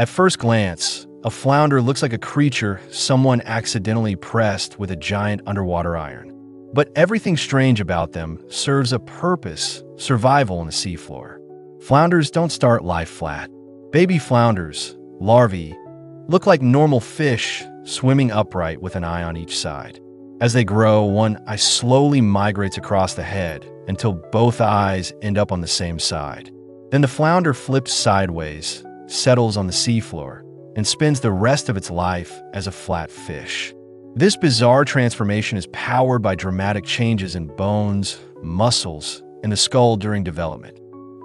At first glance, a flounder looks like a creature someone accidentally pressed with a giant underwater iron. But everything strange about them serves a purpose survival on the seafloor. Flounders don't start life flat. Baby flounders, larvae, look like normal fish swimming upright with an eye on each side. As they grow, one eye slowly migrates across the head until both eyes end up on the same side. Then the flounder flips sideways, settles on the seafloor, and spends the rest of its life as a flat fish. This bizarre transformation is powered by dramatic changes in bones, muscles, and the skull during development,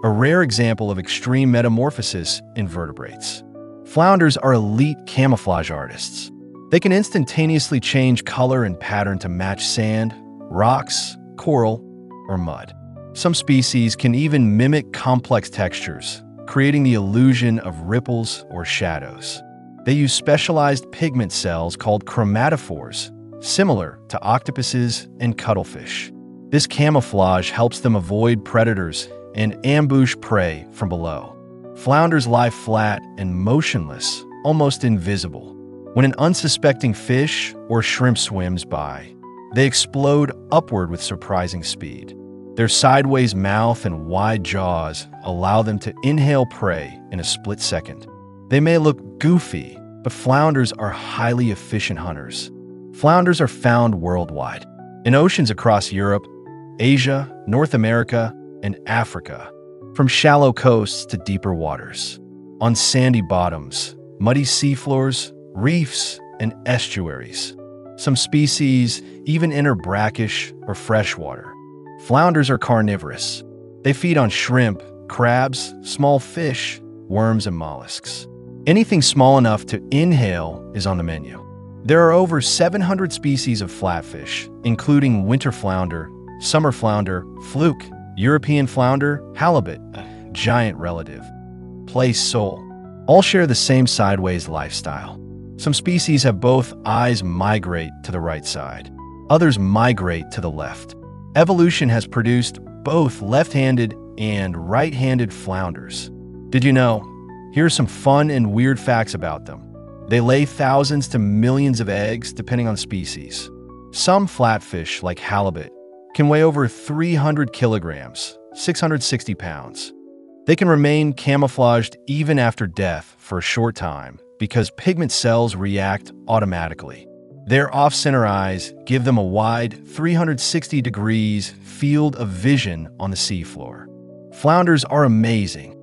a rare example of extreme metamorphosis in vertebrates. Flounders are elite camouflage artists. They can instantaneously change color and pattern to match sand, rocks, coral, or mud. Some species can even mimic complex textures, creating the illusion of ripples or shadows. They use specialized pigment cells called chromatophores, similar to octopuses and cuttlefish. This camouflage helps them avoid predators and ambush prey from below. Flounders lie flat and motionless, almost invisible. When an unsuspecting fish or shrimp swims by, they explode upward with surprising speed. Their sideways mouth and wide jaws allow them to inhale prey in a split second. They may look goofy, but flounders are highly efficient hunters. Flounders are found worldwide, in oceans across Europe, Asia, North America, and Africa, from shallow coasts to deeper waters, on sandy bottoms, muddy seafloors, reefs, and estuaries. Some species even enter brackish or freshwater. Flounders are carnivorous. They feed on shrimp, crabs, small fish, worms, and mollusks. Anything small enough to inhale is on the menu. There are over 700 species of flatfish, including winter flounder, summer flounder, fluke, European flounder, halibut, giant relative, plaice sole. All share the same sideways lifestyle. Some species have both eyes migrate to the right side. Others migrate to the left. Evolution has produced both left-handed and right-handed flounders. Did you know? Here are some fun and weird facts about them. They lay thousands to millions of eggs depending on species. Some flatfish, like halibut, can weigh over 300 kilograms, 660 pounds. They can remain camouflaged even after death for a short time because pigment cells react automatically. Their off-center eyes give them a wide 360 degrees field of vision on the seafloor. Flounders are amazing,